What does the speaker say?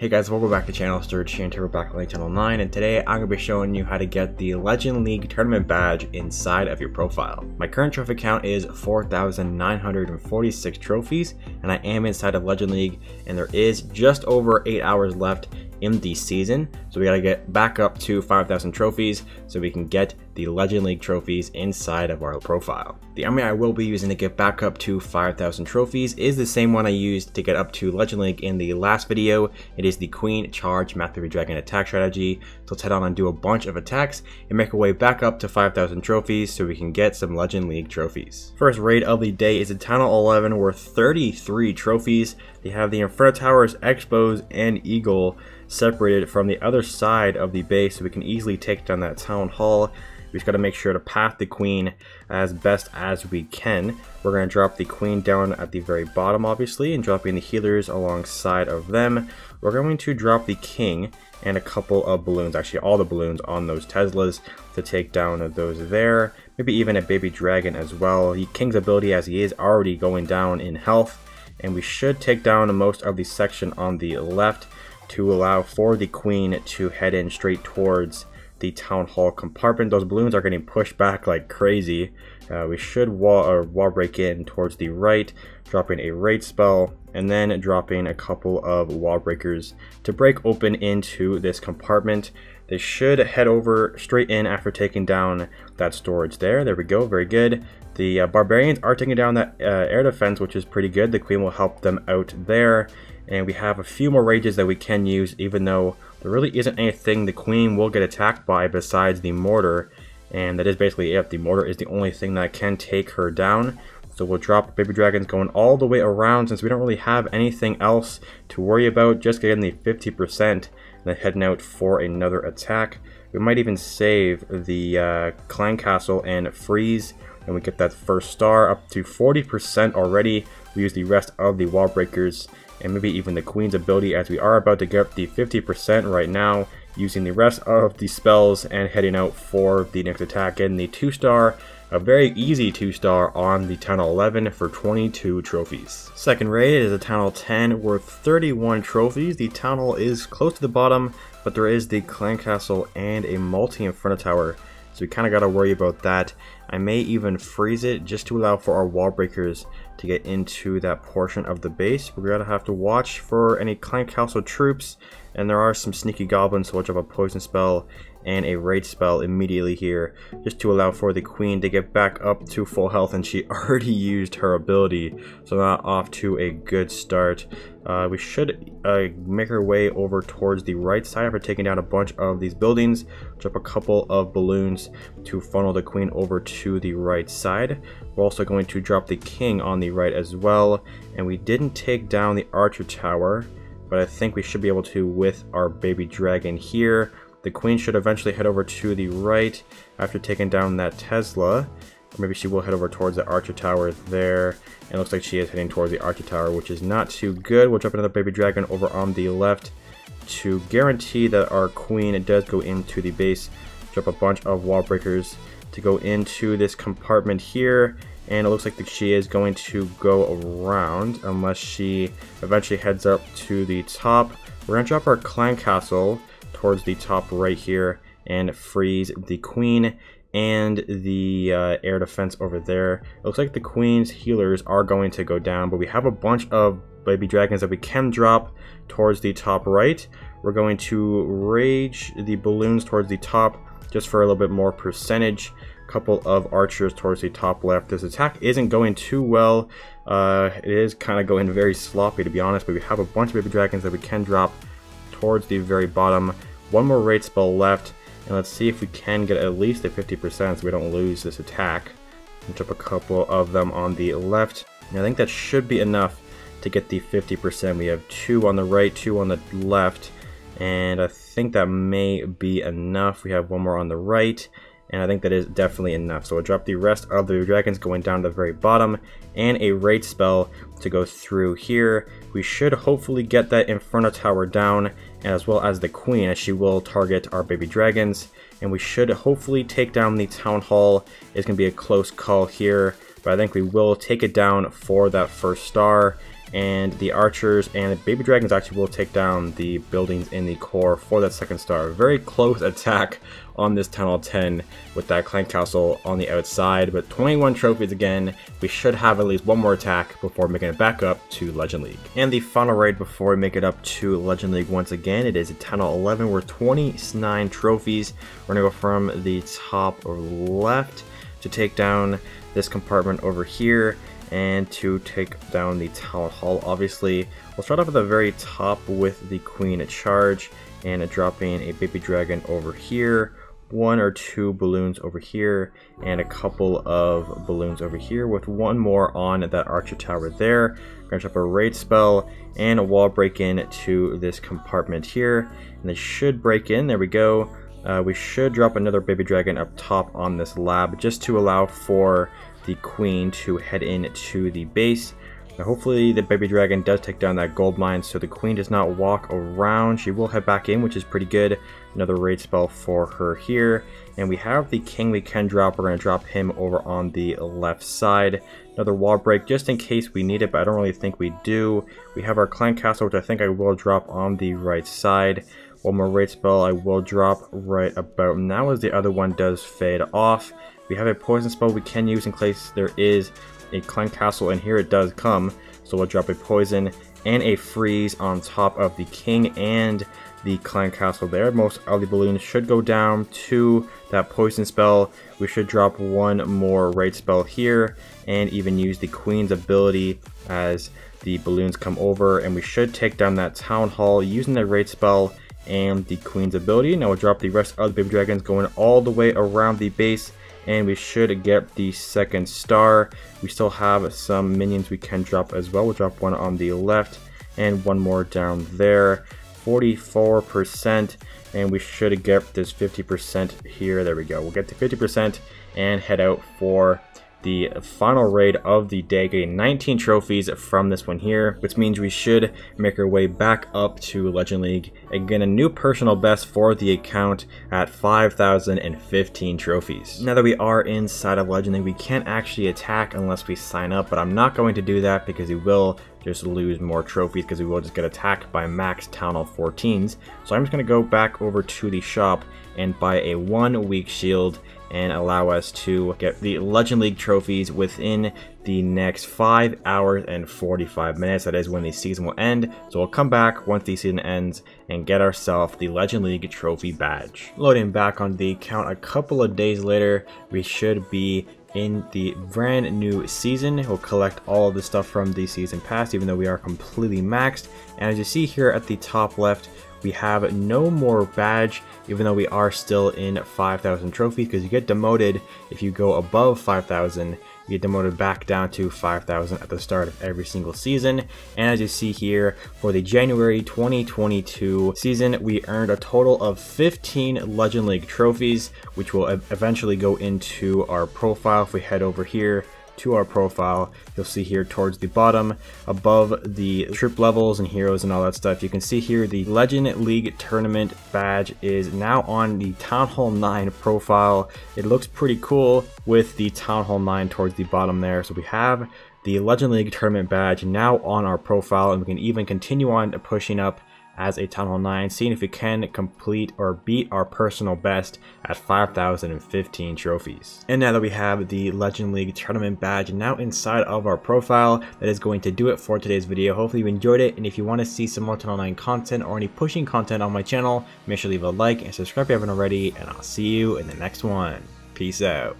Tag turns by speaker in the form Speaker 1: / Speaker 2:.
Speaker 1: Hey guys, welcome back to Channel Sturge and we're back on Channel 9 and today I'm going to be showing you how to get the Legend League Tournament badge inside of your profile. My current trophy count is 4,946 trophies and I am inside of Legend League and there is just over 8 hours left in the season. So we got to get back up to 5,000 trophies so we can get the Legend League trophies inside of our profile. The army I will be using to get back up to 5,000 trophies is the same one I used to get up to Legend League in the last video. It is the Queen Charge Mass Baby Dragon attack strategy. So let's head on and do a bunch of attacks and make our way back up to 5,000 trophies so we can get some Legend League trophies. First raid of the day is a Town Hall 11 worth 33 trophies. They have the Inferno Towers, X-Bows, and Eagle separated from the other side of the base so we can easily take down that town hall. We just got to make sure to path the queen as best as we can. We're going to drop the queen down at the very bottom, obviously, and dropping the healers alongside of them. We're going to drop the king and a couple of balloons, actually all the balloons on those Teslas to take down those there. Maybe even a baby dragon as well. The king's ability as he is already going down in health. And we should take down most of the section on the left to allow for the queen to head in straight towards the town hall compartment. Those balloons are getting pushed back like crazy. Uh, we should wall, or wall break in towards the right, dropping a rage spell, and then dropping a couple of wall breakers to break open into this compartment. They should head over straight in after taking down that storage there. There we go, very good. The uh, barbarians are taking down that uh, air defense, which is pretty good. The queen will help them out there. And we have a few more rages that we can use, even though there really isn't anything the queen will get attacked by besides the mortar. And that is basically it. The mortar is the only thing that can take her down. So we'll drop baby dragons going all the way around since we don't really have anything else to worry about. Just getting the 50% and then heading out for another attack. We might even save the uh, clan castle and freeze and we get that first star up to 40% already. We use the rest of the wall breakers and maybe even the queen's ability as we are about to get the 50% right now using the rest of the spells and heading out for the next attack getting the 2 star a very easy 2 star on the Town Hall 11 for 22 trophies. Second raid is a Town Hall 10 worth 31 trophies. The Town is close to the bottom but there is the Clan Castle and a multi-Inferno Tower so we kind of got to worry about that. I may even freeze it just to allow for our wall breakers to get into that portion of the base. We're going to have to watch for any Clan Castle troops. And there are some sneaky goblins, so watch have a poison spell and a rage spell immediately here just to allow for the queen to get back up to full health and she already used her ability so not off to a good start. Uh, we should uh, make our way over towards the right side after taking down a bunch of these buildings drop a couple of balloons to funnel the queen over to the right side. We're also going to drop the king on the right as well and we didn't take down the archer tower but I think we should be able to with our baby dragon here the queen should eventually head over to the right after taking down that Tesla. Or maybe she will head over towards the Archer Tower there. And it looks like she is heading towards the Archer Tower, which is not too good. We'll drop another Baby Dragon over on the left to guarantee that our queen does go into the base. Drop a bunch of wall breakers to go into this compartment here. And it looks like she is going to go around unless she eventually heads up to the top. We're going to drop our clan castle towards the top right here and freeze the queen and the uh, air defense over there. It looks like the queen's healers are going to go down, but we have a bunch of baby dragons that we can drop towards the top right. We're going to rage the balloons towards the top just for a little bit more percentage. Couple of archers towards the top left. This attack isn't going too well. Uh, it is kind of going very sloppy to be honest, but we have a bunch of baby dragons that we can drop towards the very bottom. One more rage spell left, and let's see if we can get at least a 50% so we don't lose this attack. Drop a couple of them on the left. And I think that should be enough to get the 50%. We have two on the right, two on the left, and I think that may be enough. We have one more on the right, and I think that is definitely enough. So we'll drop the rest of the dragons going down to the very bottom, and a rage spell to go through here. We should hopefully get that Inferno Tower down, as well as the Queen, as she will target our baby dragons. And we should hopefully take down the Town Hall. It's going to be a close call here, but I think we will take it down for that first star. And the archers and the baby dragons actually will take down the buildings in the core for that second star. Very close attack on this Hall 10 with that clan castle on the outside, but 21 trophies again. We should have at least one more attack before making it back up to Legend League. And the final raid before we make it up to Legend League once again, it is a Hall 11. We're 29 trophies. We're gonna go from the top or left to take down this compartment over here and to take down the town hall. Obviously we'll start off at the very top with the queen at charge and dropping a baby dragon over here one or two balloons over here and a couple of balloons over here with one more on that archer tower there. Gonna drop a rage spell and a wall break in to this compartment here and they should break in. There we go. Uh, we should drop another baby dragon up top on this lab just to allow for the queen to head in to the base. Now hopefully the baby dragon does take down that gold mine so the queen does not walk around. She will head back in which is pretty good. Another rage spell for her here. And we have the king we can drop. We're going to drop him over on the left side. Another wall break just in case we need it but I don't really think we do. We have our clan castle which I think I will drop on the right side. One more rage spell I will drop right about now as the other one does fade off. We have a poison spell we can use in case there is a clan castle and here it does come. So we'll drop a poison and a freeze on top of the king and the clan castle there. Most of the balloons should go down to that poison spell. We should drop one more rage spell here and even use the queen's ability as the balloons come over and we should take down that town hall using the rage spell and the queen's ability. Now we'll drop the rest of the baby dragons going all the way around the base and we should get the second star. We still have some minions we can drop as well. We'll drop one on the left and one more down there. 44% and we should get this 50% here. There we go. We'll get to 50% and head out for the final raid of the day, getting 19 trophies from this one here, which means we should make our way back up to Legend League. Again, a new personal best for the account at 5,015 trophies. Now that we are inside of Legend League, we can't actually attack unless we sign up, but I'm not going to do that because we will just lose more trophies because we will just get attacked by max Town Hall 14s. So I'm just going to go back over to the shop and buy a one week shield and allow us to get the Legend League trophies within the next 5 hours and 45 minutes. That is when the season will end. So we'll come back once the season ends and get ourselves the Legend League trophy badge. Loading back on the account a couple of days later, we should be in the brand new season. We'll collect all of the stuff from the season pass, even though we are completely maxed. And as you see here at the top left, we have no more badge, even though we are still in 5,000 trophies, because you get demoted if you go above 5,000 get demoted back down to 5,000 at the start of every single season. And as you see here, for the January 2022 season, we earned a total of 15 Legend League trophies, which will eventually go into our profile if we head over here to our profile, you'll see here towards the bottom, above the trip levels and heroes and all that stuff, you can see here the Legend League Tournament badge is now on the Town Hall 9 profile. It looks pretty cool with the Town Hall 9 towards the bottom there. So we have the Legend League Tournament badge now on our profile and we can even continue on pushing up as a Town Hall 9, seeing if we can complete or beat our personal best at 5,015 trophies. And now that we have the Legend League Tournament badge now inside of our profile, that is going to do it for today's video. Hopefully you enjoyed it, and if you want to see some more Town Hall 9 content or any pushing content on my channel, make sure to leave a like and subscribe if you haven't already, and I'll see you in the next one. Peace out.